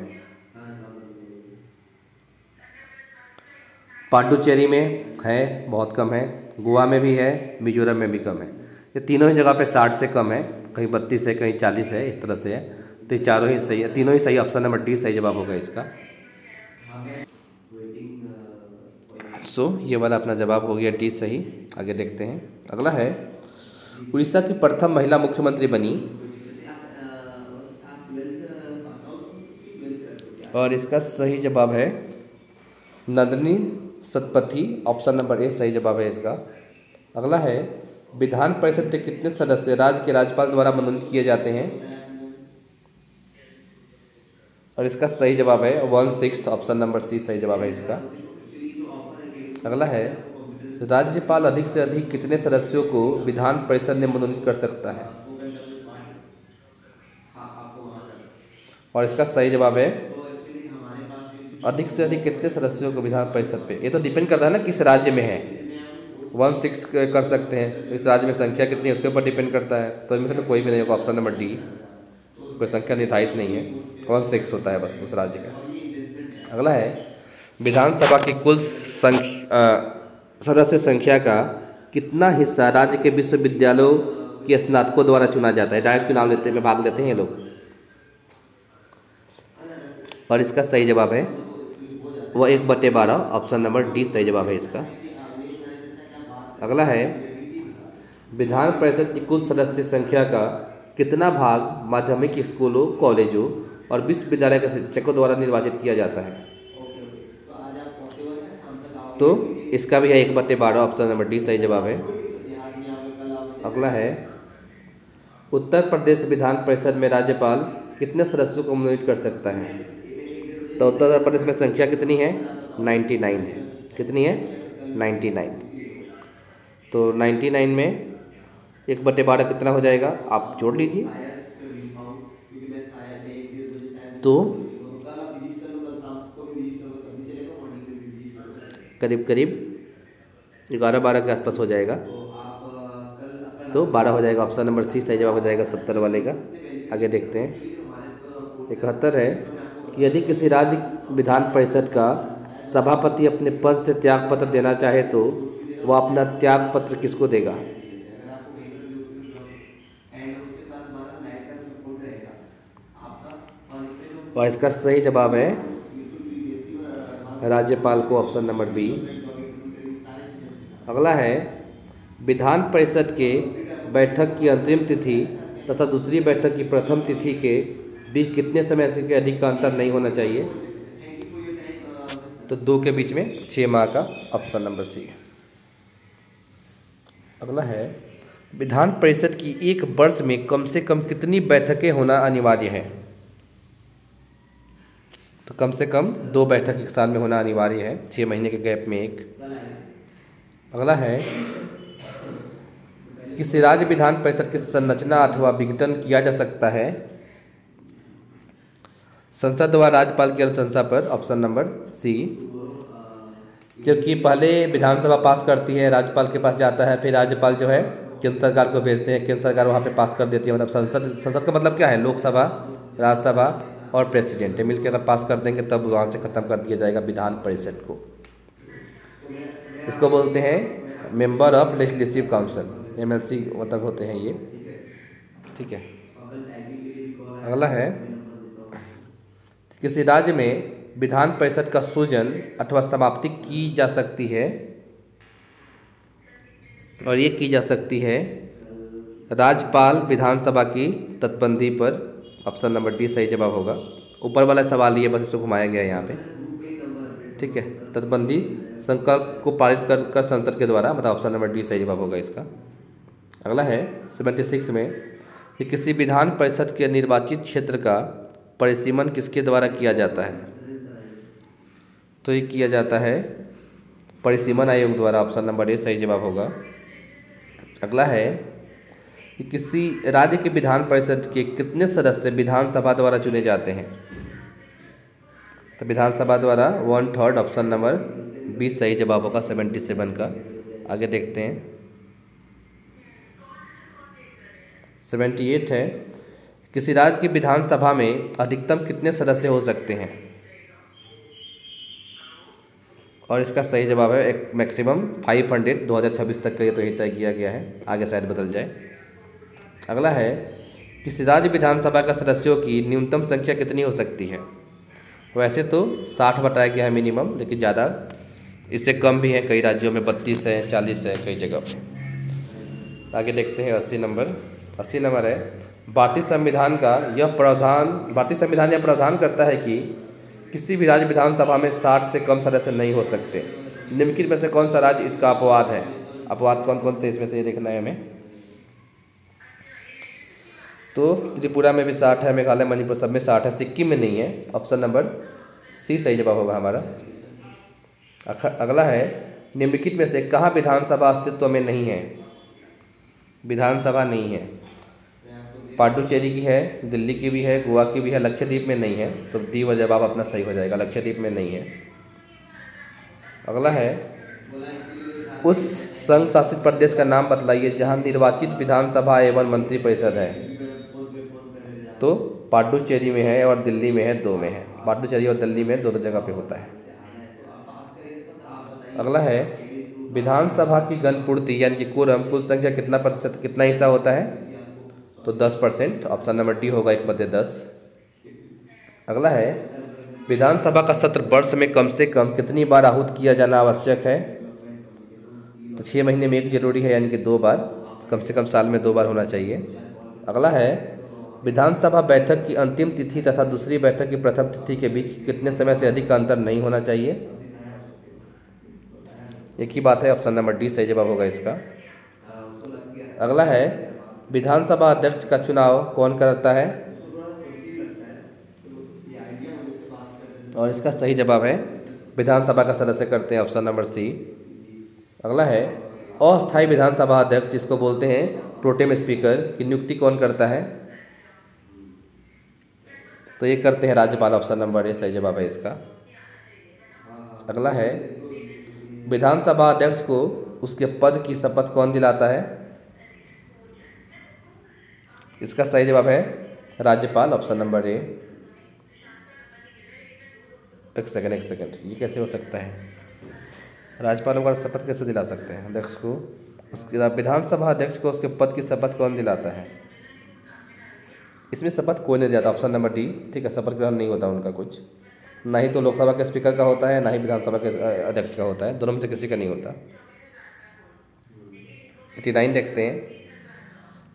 पांडुचेरी में है, बहुत कम है। गोवा में भी है, मिजोरम में भी कम है। ये तीनों ही जगह पे साठ से कम है। कहीं बत्तीस है कहीं चालीस है इस तरह से है। तो चारों ही सही है तीनों ही सही ऑप्शन नंबर डी सही जवाब होगा इसका। सो so, ये वाला अपना जवाब हो गया डी सही। आगे देखते हैं। अगला है उड़ीसा की प्रथम महिला मुख्यमंत्री बनी। और इसका सही जवाब है Nandini Satpathy option number A सही जवाब है इसका। अगला है विधान परिषद के कितने सदस्य राज्य के राज्यपाल द्वारा मनोनीत किए जाते हैं? और इसका सही जवाब है, one six option number C सही जवाब है इसका। अगला है, राज्यपाल अधिक से अधिक कितने सदस्यों को विधान परिषद में मनोनीत कर सकता है? और इसका सही जवाब है, अधिक से अधिक कितने सदस्यों को विधान परिषद पे? ये तो डिपेंड करता है ना किस राज्य में है। वन सिक्स कर सकते हैं। इस राज्य में संख्या कितनी है, उसके ऊपर डिपेंड करता है। तो इनमें से तो कोई भी नहीं होगा ऑप्शन नंबर डी कोई संख्या निर्धारित नहीं है। वन सिक्स होता है बस उस राज्य का। अगला है, विधानसभा की कुल संख्या सदस्य संख्या का कितना हिस्सा राज्य के विश्वविद्यालयों के स्नातकों द्वारा चुना जाता है? डायरेक्ट चुनाव लेते में भाग लेते हैं ये लोग। और इसका सही जवाब है वह एक बटे बारह ऑप्शन नंबर डी सही जवाब है इसका। अगला है, विधान परिषद की कुल सदस्य संख्या का कितना भाग माध्यमिक स्कूलों, कॉलेजों और विश्वविद्यालय के शिक्षकों द्वारा निर्वाचित किया जाता है? तो इसका भी है एक बटे बारह, ऑप्शन नंबर डी, सही जवाब है। अगला है, उत्तर प्रदेश विधान परिषद में राज्यपाल कितने सदस्यों को मनोनीत कर सकता है? तो उत्तर प्रदेश में संख्या कितनी है? नाइन्टी नाइन है। कितनी है? Ninety nine. तो नाइन्टी नाइन में एक बटे बारह कितना हो जाएगा? आप जोड़ लीजिए। तो करीब करीब ग्यारह बारह के आसपास हो जाएगा। तो बारह हो जाएगा। ऑप्शन नंबर सी सही जवाब हो जाएगा सत्तर वाले का। आगे देखते हैं। इकहत्तर है कि यदि किसी राज्य विधान परिषद का सभापति अपने पद से त्याग पत्र देना चाहे तो वह अपना त्याग पत्र किसको देगा? और इसका सही जवाब है राज्यपाल को ऑप्शन नंबर बी। अगला है, विधान परिषद के बैठक की अंतरिम तिथि तथा दूसरी बैठक की प्रथम तिथि के बीच कितने समय से अधिक का अंतर नहीं होना चाहिए? तो दो के बीच में छः माह का ऑप्शन नंबर सी अगला है, विधान परिषद की एक वर्ष में कम से कम कितनी बैठकें होना अनिवार्य है? तो कम से कम दो बैठक एक साल में होना अनिवार्य है छः महीने के गैप में एक। अगला है, किसी राज्य विधान परिषद की संरचना अथवा विघटन किया जा सकता है? संसद द्वारा राज्यपाल की अनुशंसा पर ऑप्शन नंबर सी क्योंकि पहले विधानसभा पास करती है, राज्यपाल के पास जाता है, फिर राज्यपाल जो है केंद्र सरकार को भेजते हैं, केंद्र सरकार वहाँ पे पास कर देती है मतलब संसद संसद का मतलब क्या है? लोकसभा, राज्यसभा और प्रेसिडेंट। मिलकर अगर पास कर देंगे तब वहाँ से ख़त्म कर दिया जाएगा विधान परिषद को। इसको बोलते हैं member of legislative council, M मतलब होते हैं ये। ठीक है। अगला है, किसी राज्य में विधान परिषद का सूजन अथवा समाप्ति की जा सकती है। और ये की जा सकती है राज्यपाल विधानसभा की तटबंदी पर। ऑप्शन नंबर डी सही जवाब होगा। ऊपर वाला सवाल ये बस इसको घुमाया गया है यहाँ पे। ठीक है तटबंदी संकल्प को पारित कर कर संसद के द्वारा मतलब ऑप्शन नंबर डी सही जवाब होगा इसका। अगला है सेवेंटी सिक्स में कि किसी विधान परिषद के निर्वाचित क्षेत्र का परिसीमन किसके द्वारा किया जाता है? तो ये किया जाता है परिसीमन आयोग द्वारा ऑप्शन नंबर ए सही जवाब होगा। अगला है कि किसी राज्य के विधान परिषद के कितने सदस्य विधानसभा द्वारा चुने जाते हैं? तो विधानसभा द्वारा वन थर्ड ऑप्शन नंबर बीस सही जवाब होगा, सेवेंटी सेवन का। आगे देखते हैं। सेवेंटी एट है, किसी राज्य की विधानसभा में अधिकतम कितने सदस्य हो सकते हैं? और इसका सही जवाब है एक मैक्सिमम फाइव हंड्रेड दो हज़ार छब्बीस तक के लिए तो यही तय किया गया है। आगे शायद बदल जाए। अगला है कि राज्य विधानसभा का सदस्यों की न्यूनतम संख्या कितनी हो सकती है? वैसे तो साठ बताया गया है मिनिमम लेकिन ज़्यादा इससे कम भी है। कई राज्यों में बत्तीस है, चालीस है, कई जगह आगे देखते हैं अस्सी नंबर। अस्सी नंबर है, भारतीय संविधान का यह प्रावधान, भारतीय संविधान यह प्रावधान करता है कि किसी भी राज्य विधानसभा में साठ से कम सदस्य नहीं हो सकते। निम्नलिखित में से कौन सा राज्य इसका अपवाद है? अपवाद कौन कौन से इसमें से ये देखना है हमें। तो त्रिपुरा में भी साठ है, मेघालय, मणिपुर सब में साठ है, सिक्किम में नहीं है। ऑप्शन नंबर सी सही जवाब होगा हमारा। अगला है, निम्नलिखित में से कहाँ विधानसभा अस्तित्व में नहीं है? विधानसभा नहीं है। पांडुचेरी की है, दिल्ली की भी है, गोवा की भी है, लक्षद्वीप में नहीं है तो डी व जवाब अपना सही हो जाएगा, लक्षद्वीप में नहीं है। अगला है, उस संघ शासित प्रदेश का नाम बतलाइए जहाँ निर्वाचित विधानसभा एवं मंत्री परिषद है। तो पांडुचेरी में है और दिल्ली में है, दो में है। पांडुचेरी और दिल्ली में दोनों जगह पे होता है। अगला है, विधानसभा की गणपूर्ति यानी कि कुरम कुल संख्या कितना प्रतिशत, कितना हिस्सा होता है? तो दस परसेंट ऑप्शन नंबर डी होगा एक बदे दस। अगला है, विधानसभा का सत्र वर्ष में कम से कम कितनी बार आहूत किया जाना आवश्यक है? तो छः महीने में एक ज़रूरी है, यानी कि दो बार, कम से कम साल में दो बार होना चाहिए। अगला है, विधानसभा बैठक की अंतिम तिथि तथा दूसरी बैठक की प्रथम तिथि के बीच कितने समय से अधिक का अंतर नहीं होना चाहिए? एक ही बात है ऑप्शन नंबर डी सही जवाब होगा इसका। अगला है विधानसभा अध्यक्ष का चुनाव कौन करता है? और इसका सही जवाब है, विधानसभा का सदस्य करते हैं ऑप्शन नंबर सी। अगला है, अस्थायी विधानसभा अध्यक्ष, जिसको बोलते हैं प्रोटेम स्पीकर, की नियुक्ति कौन करता है? तो ये करते हैं राज्यपाल ऑप्शन नंबर ए सही जवाब है इसका। अगला है, विधानसभा अध्यक्ष को उसके पद की शपथ कौन दिलाता है? इसका सही जवाब है राज्यपाल, ऑप्शन नंबर ए। एक सेकंड एक सेकंड ये कैसे हो सकता है? राज्यपालों का शपथ कैसे दिला सकते हैं? अध्यक्ष को? उसके बाद विधानसभा अध्यक्ष को उसके पद की शपथ कौन दिलाता है? इसमें शपथ कोई नहीं दिलाता, ऑप्शन नंबर डी। ठीक है, शपथ ग्रहण नहीं होता उनका कुछ। ना ही तो लोकसभा के स्पीकर का होता है, ना ही विधानसभा के अध्यक्ष का होता है। दोनों में से किसी का नहीं होता। एटी नाइन देखते हैं।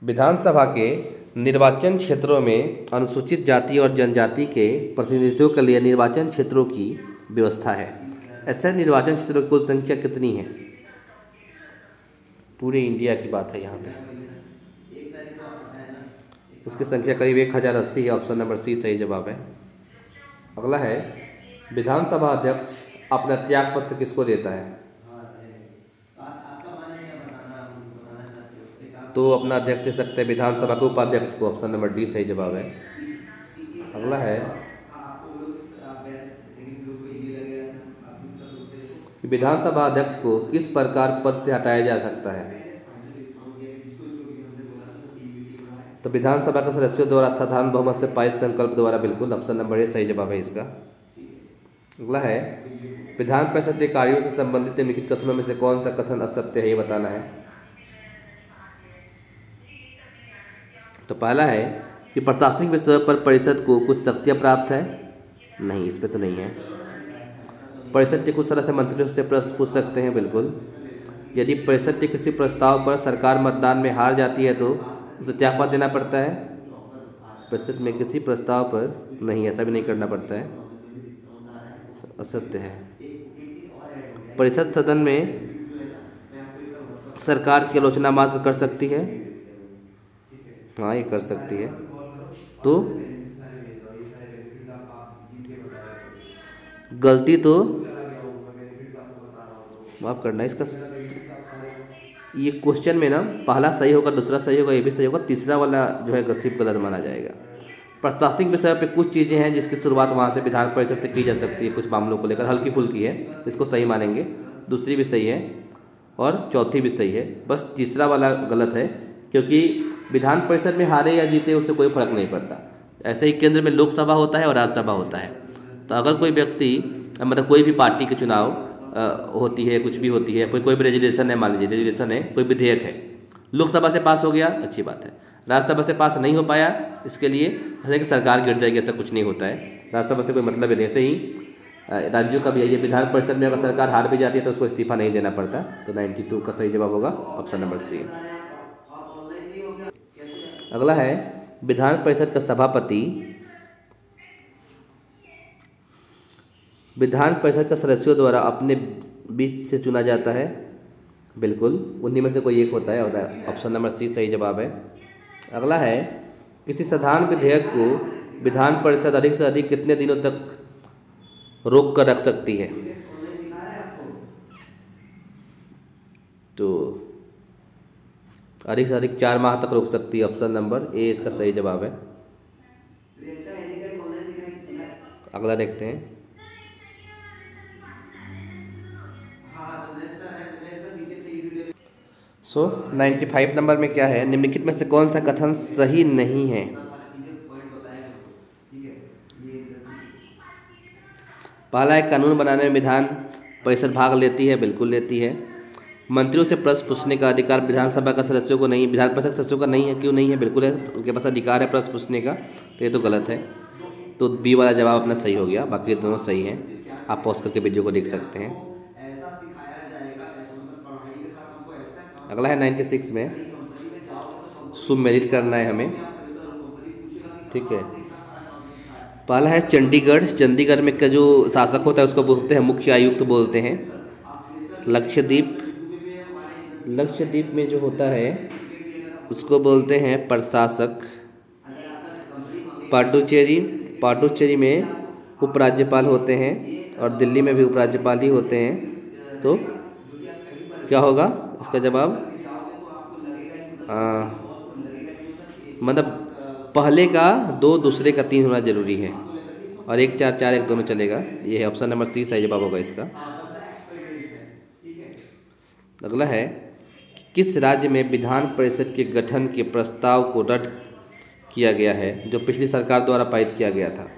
विधानसभा के निर्वाचन क्षेत्रों में अनुसूचित जाति और जनजाति के प्रतिनिधित्व के लिए निर्वाचन क्षेत्रों की व्यवस्था है। ऐसे निर्वाचन क्षेत्रों की कुल संख्या कितनी है? पूरे इंडिया की बात है यहाँ पे। उसकी संख्या करीब एक हज़ार अस्सी है ऑप्शन नंबर सी सही जवाब है। अगला है, विधानसभा अध्यक्ष अपना त्याग पत्र किसको देता है? तो अपना अध्यक्ष दे सकते हैं, विधानसभा के उपाध्यक्ष को। ऑप्शन नंबर डी सही जवाब है। अगला है कि विधानसभा अध्यक्ष को किस प्रकार पद से हटाया जा सकता है? तो विधानसभा के सदस्यों द्वारा साधारण बहुमत से पारित संकल्प द्वारा बिल्कुल ऑप्शन नंबर ए सही जवाब है इसका। अगला है, विधान परिषद के कार्यों से संबंधित निम्नलिखित कथनों में से कौन सा कथन असत्य है, ये बताना है। तो पहला है कि प्रशासनिक विषय पर परिषद को कुछ शक्तियाँ प्राप्त है? नहीं, इस पर तो नहीं है। परिषद के कुछ सदस्य मंत्रियों से प्रश्न पूछ सकते हैं, बिल्कुल। यदि परिषद के किसी प्रस्ताव पर सरकार मतदान में हार जाती है तो उसे त्यागपत्र देना पड़ता है? परिषद में किसी प्रस्ताव पर नहीं, ऐसा भी नहीं करना पड़ता है। असत्य है। परिषद सदन में सरकार की आलोचना मात्र कर सकती है। हाँ ये कर सकती है। तो गलती तो माफ़ करना, इसका ये क्वेश्चन में ना, पहला सही होगा, दूसरा सही होगा, ये भी सही होगा, तीसरा वाला जो है गसिप गलत माना जाएगा। प्रशासनिक विषय पे कुछ चीज़ें हैं जिसकी शुरुआत वहाँ से विधान परिषद से की जा सकती है, कुछ मामलों को लेकर, हल्की फुल्की है, इसको सही मानेंगे। दूसरी भी सही है और चौथी भी सही है, बस तीसरा वाला गलत है, क्योंकि विधान परिषद में हारे या जीते उससे कोई फ़र्क नहीं पड़ता। ऐसे ही केंद्र में लोकसभा होता है और राज्यसभा होता है। तो अगर कोई व्यक्ति मतलब कोई भी पार्टी के चुनाव होती है, कुछ भी होती है, कोई कोई भी रेजुलेशन है, मान लीजिए रेजुलेशन है, कोई विधेयक है, लोकसभा से पास हो गया, अच्छी बात है। राज्यसभा से पास नहीं हो पाया, इसके लिए कि सरकार गिर जाएगी, ऐसा कुछ नहीं होता है। राज्यसभा से कोई मतलब नहीं ऐसे ही राज्यों का भी, ये विधान परिषद में अगर सरकार हार भी जाती है तो उसको इस्तीफा नहीं देना पड़ता। तो नाइन्टी टू का सही जवाब होगा, ऑप्शन नंबर सी। अगला है, विधान परिषद का सभापति। विधान परिषद का सदस्यों द्वारा अपने बीच से चुना जाता है। बिल्कुल, उन्हीं में से कोई एक होता है होता है। ऑप्शन नंबर सी, सही जवाब है। अगला है, किसी साधारण विधेयक को विधान परिषद अधिक से अधिक कितने दिनों तक रोक कर रख सकती है? तो अधिक से अधिक चार माह तक रुक सकती है ऑप्शन नंबर ए इसका सही जवाब है। अगला देखते हैं। सो नाइन्टी फाइव नंबर में क्या है? निम्नलिखित में से कौन सा कथन सही नहीं है? पहला एक कानून बनाने में विधान परिषद भाग लेती है, बिल्कुल लेती है। मंत्रियों से प्रश्न पूछने का अधिकार विधानसभा का सदस्यों को नहीं, विधान परिषद सदस्यों का नहीं है, क्यों नहीं है? बिल्कुल है, उनके पास अधिकार है प्रश्न पूछने का तो ये तो गलत है। तो बी वाला जवाब अपना सही हो गया, बाकी दोनों सही हैं। आप पॉज करके वीडियो को देख सकते हैं। अगला है नाइन्टी सिक्स में। सुमेरिट करना है हमें। ठीक है। पहला है चंडीगढ़। चंडीगढ़ में का जो शासक होता है, उसको बोलते हैं मुख्य आयुक्त बोलते हैं। लक्षद्वीप लक्षद्वीप में जो होता है, उसको बोलते हैं प्रशासक। पाटुचेरी पाटुचेरी में उपराज्यपाल होते हैं और दिल्ली में भी उपराज्यपाल ही होते हैं। तो क्या होगा इसका जवाब? मतलब पहले का, दो दूसरे का तीन होना ज़रूरी है। और एक चार चार एक दोनों चलेगा। ये है ऑप्शन नंबर सी सही जवाब होगा इसका। अगला है किस राज्य में विधान परिषद के गठन के प्रस्ताव को रद्द किया गया है, जो पिछली सरकार द्वारा पारित किया गया था?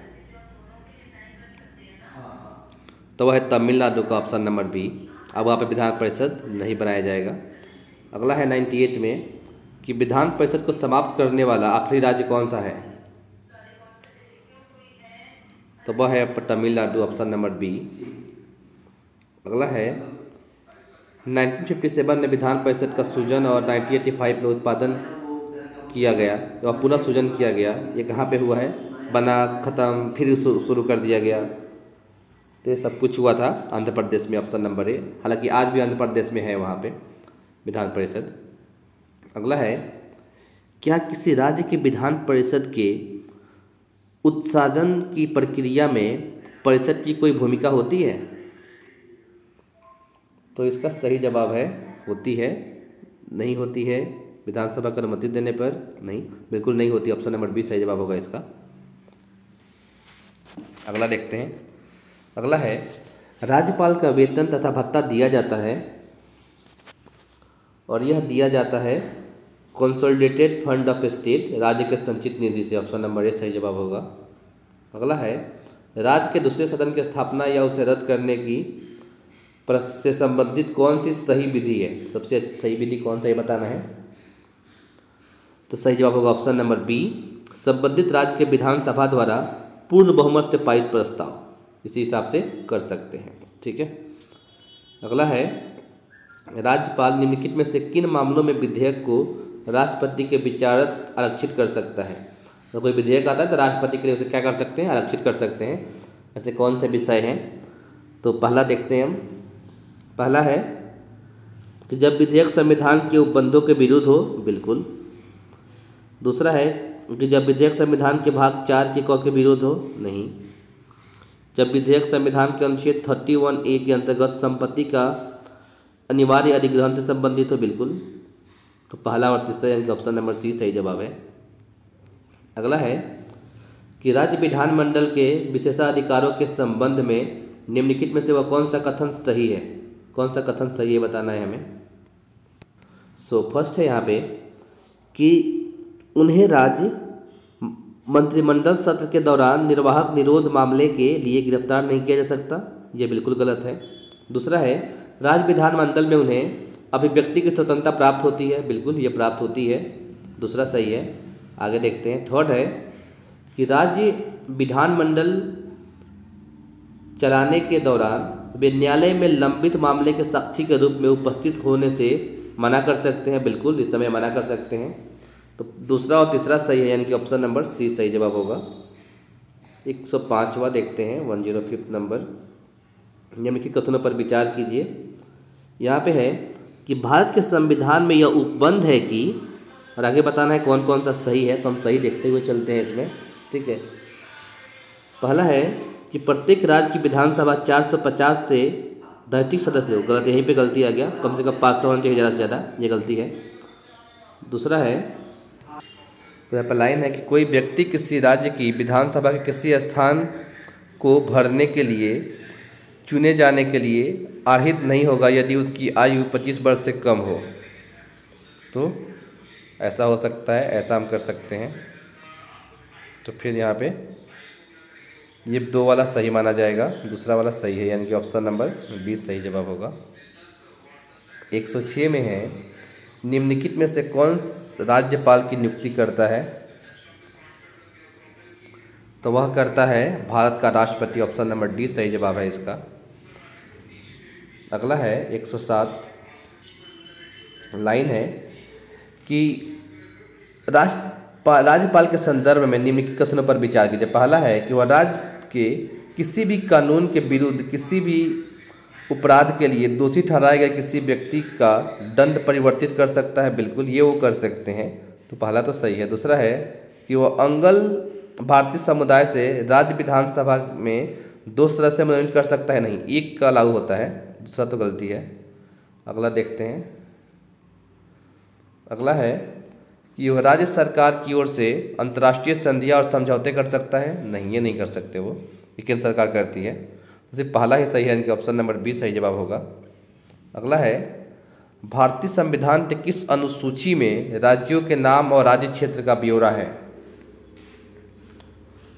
तो वह है तमिलनाडु का ऑप्शन नंबर बी। अब वहाँ पर विधान परिषद नहीं बनाया जाएगा। अगला है नाइन्टी एट में कि विधान परिषद को समाप्त करने वाला आखिरी राज्य कौन सा है? तो वह है तमिलनाडु ऑप्शन नंबर बी। अगला है 1957 में विधान परिषद का सृजन और 1985 में उत्पादन किया गया तो अब पुनः सृजन किया गया। ये कहाँ पे हुआ है? बना, ख़त्म, फिर शुरू कर दिया गया। तो ये सब कुछ हुआ था आंध्र प्रदेश में, ऑप्शन नंबर ए। हालाँकि आज भी आंध्र प्रदेश में है वहाँ पे विधान परिषद। अगला है, क्या किसी राज्य के विधान परिषद के उत्साजन की प्रक्रिया में परिषद की कोई भूमिका होती है? तो इसका सही जवाब है, होती है, नहीं होती है, विधानसभा को अनुमति देने पर नहीं, बिल्कुल नहीं होती ऑप्शन नंबर बी सही जवाब होगा इसका। अगला देखते हैं। अगला है, राज्यपाल का वेतन तथा भत्ता दिया जाता है, और यह दिया जाता है कंसोलिडेटेड फंड ऑफ़ स्टेट राज्य के संचित निधि से ऑप्शन नंबर ए सही जवाब होगा। अगला है, राज्य के दूसरे सदन की स्थापना या उसे रद्द करने की से संबंधित कौन सी सही विधि है? सबसे सही विधि कौन सा ये बताना है। तो सही जवाब होगा ऑप्शन नंबर बी संबंधित राज्य के विधानसभा द्वारा पूर्ण बहुमत से पारित प्रस्ताव। इसी हिसाब से कर सकते हैं, ठीक है? अगला है, राज्यपाल निम्नलिखित में से किन मामलों में विधेयक को राष्ट्रपति के विचारत आरक्षित कर सकता है? तो कोई विधेयक आता है तो राष्ट्रपति के लिए उसे क्या कर सकते हैं? आरक्षित कर सकते हैं। ऐसे कौन से विषय हैं? तो पहला देखते हैं हम। पहला है कि जब विधेयक संविधान के उपबंधों के विरुद्ध हो, बिल्कुल। दूसरा है कि जब विधेयक संविधान के भाग चार के क के विरुद्ध हो, नहीं। जब विधेयक संविधान के अनुच्छेद थर्टी वन ए के अंतर्गत संपत्ति का अनिवार्य अधिग्रहण से संबंधित हो, बिल्कुल। तो पहला और तीसरा यानी कि ऑप्शन नंबर सी सही जवाब है। अगला है कि राज्य विधानमंडल के विशेषाधिकारों के संबंध में निम्नलिखित में से वह कौन सा कथन सही है? कौन सा कथन सही है बताना है हमें? सो so, फ़र्स्ट है यहाँ पे कि उन्हें राज्य मंत्रिमंडल सत्र के दौरान निर्वाहक निरोध मामले के लिए गिरफ़्तार नहीं किया जा सकता। यह बिल्कुल गलत है। दूसरा है राज्य विधानमंडल में उन्हें अभिव्यक्ति की स्वतंत्रता प्राप्त होती है। बिल्कुल ये प्राप्त होती है। दूसरा सही है। आगे देखते हैं। थर्ड है कि राज्य विधानमंडल चलाने के दौरान न्यायालय में लंबित मामले के साक्षी के रूप में उपस्थित होने से मना कर सकते हैं, बिल्कुल, इस समय मना कर सकते हैं। तो दूसरा और तीसरा सही है, यानी कि ऑप्शन नंबर सी सही जवाब होगा। एक सौ पाँचवा देखते हैं वन ज़ीरो फिफ्थ नंबर। निम्नलिखित कथनों पर विचार कीजिए। यहाँ पे है कि भारत के संविधान में यह उपबंध है कि, और आगे बताना है कौन कौन सा सही है तो हम सही देखते हुए चलते हैं इसमें, ठीक है। पहला है कि प्रत्येक राज्य की विधानसभा 450 से दैतिक सदस्य हो। गलत यहीं पे गलती आ गया। कम से कम पाँच सौ होना चाहिए ज़्यादा से ज़्यादा ये गलती है। दूसरा है तो यहाँ पर लाइन है कि कोई व्यक्ति किसी राज्य की विधानसभा के किसी स्थान को भरने के लिए, चुने जाने के लिए आहित नहीं होगा यदि उसकी आयु 25 वर्ष से कम हो। तो ऐसा हो सकता है, ऐसा हम कर सकते हैं। तो फिर यहाँ पे ये दो वाला सही माना जाएगा, दूसरा वाला सही है, यानी कि ऑप्शन नंबर बीस सही जवाब होगा। 106 में है, निम्नलिखित में से कौन राज्यपाल की नियुक्ति करता है? तो वह करता है भारत का राष्ट्रपति ऑप्शन नंबर डी सही जवाब है इसका। अगला है 107 लाइन है कि राष्ट्र, राज्यपाल के संदर्भ में निम्नलिखित कथनों पर विचार कीजिए। पहला है कि वह राज्य के किसी भी कानून के विरुद्ध किसी भी अपराध के लिए दोषी ठहराए गए किसी व्यक्ति का दंड परिवर्तित कर सकता है। बिल्कुल, ये वो कर सकते हैं। तो पहला तो सही है। दूसरा है कि वह अंगल भारतीय समुदाय से राज्य विधानसभा में दो सदस्य मनोनीत कर सकता है। नहीं, एक का लागू होता है। दूसरा तो गलती है। अगला देखते हैं। अगला है कि वह राज्य सरकार की ओर से अंतर्राष्ट्रीय संधियाँ और समझौते कर सकता है? नहीं, ये नहीं कर सकते वो। ये केंद्र सरकार करती है। सिर्फ़ पहला ही सही है, इनके ऑप्शन नंबर बी सही जवाब होगा। अगला है, भारतीय संविधान के किस अनुसूची में राज्यों के नाम और राज्य क्षेत्र का ब्यौरा है?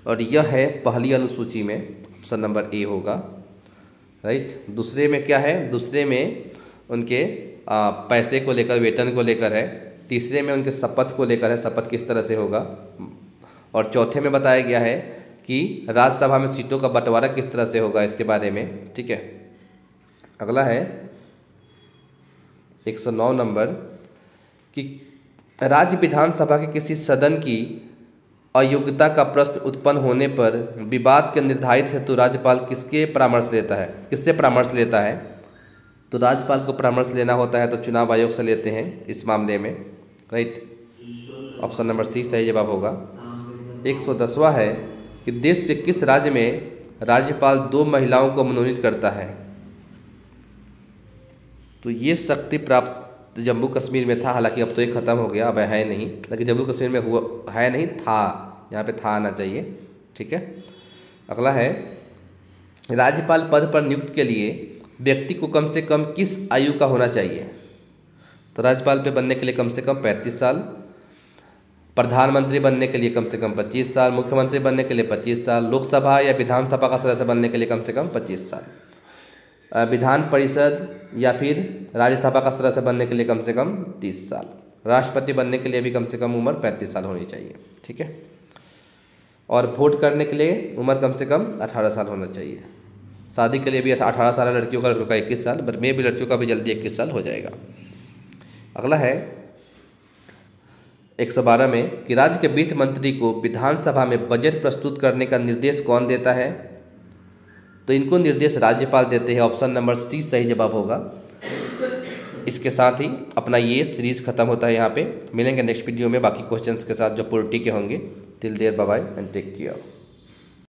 और यह है पहली अनुसूची में, ऑप्शन नंबर ए होगा। राइट? दूसरे में क्या है? दूसरे में उनके पैसे को लेकर, वेतन को लेकर है। तीसरे में उनके शपथ को लेकर है, शपथ किस तरह से होगा? और चौथे में बताया गया है कि राज्यसभा में सीटों का बंटवारा किस तरह से होगा इसके बारे में, ठीक है? अगला है 109 नंबर, कि राज्य विधानसभा के किसी सदन की अयोग्यता का प्रश्न उत्पन्न होने पर विवाद के निर्धारित हेतु राज्यपाल किसके परामर्श लेता है? किससे परामर्श लेता है? तो राज्यपाल को परामर्श लेना होता है तो चुनाव आयोग से लेते हैं इस मामले में। राइट ऑप्शन नंबर सी सही जवाब होगा। एक सौ दसवा है कि देश के किस राज्य में राज्यपाल दो महिलाओं को मनोनीत करता है? तो ये शक्ति प्राप्त जम्मू कश्मीर में था, हालाँकि अब तो ये ख़त्म हो गया, अब है नहीं। लेकिन जम्मू कश्मीर में हुआ, है नहीं, था। यहाँ पे था आना चाहिए, ठीक है? अगला है, राज्यपाल पद पर नियुक्त के लिए व्यक्ति को कम से कम किस आयु का होना चाहिए? तो राज्यपाल पे बनने के लिए कम से कम पैंतीस साल, प्रधानमंत्री बनने के लिए कम से कम पच्चीस साल, मुख्यमंत्री बनने के लिए पच्चीस साल, लोकसभा या विधानसभा का सदस्य बनने के लिए कम से कम पच्चीस साल। विधान परिषद या फिर राज्यसभा का सदस्य बनने के लिए कम से कम तीस साल। राष्ट्रपति बनने के लिए भी कम से कम उम्र पैंतीस साल होनी चाहिए, ठीक है? और वोट करने के लिए उम्र कम से कम अठारह साल होना चाहिए। शादी के लिए भी अठारह साल, लड़कियों का लड़कों का इक्कीस साल, बट मे भी लड़कियों का भी जल्दी इक्कीस साल हो जाएगा। अगला है एक सौ बारह में कि राज्य के वित्त मंत्री को विधानसभा में बजट प्रस्तुत करने का निर्देश कौन देता है? तो इनको निर्देश राज्यपाल देते हैं। ऑप्शन नंबर सी सही जवाब होगा। इसके साथ ही अपना ये सीरीज़ खत्म होता है यहाँ पे। मिलेंगे नेक्स्ट वीडियो में बाकी क्वेश्चंस के साथ, जो पोलिटी के होंगे। Till there bye and take care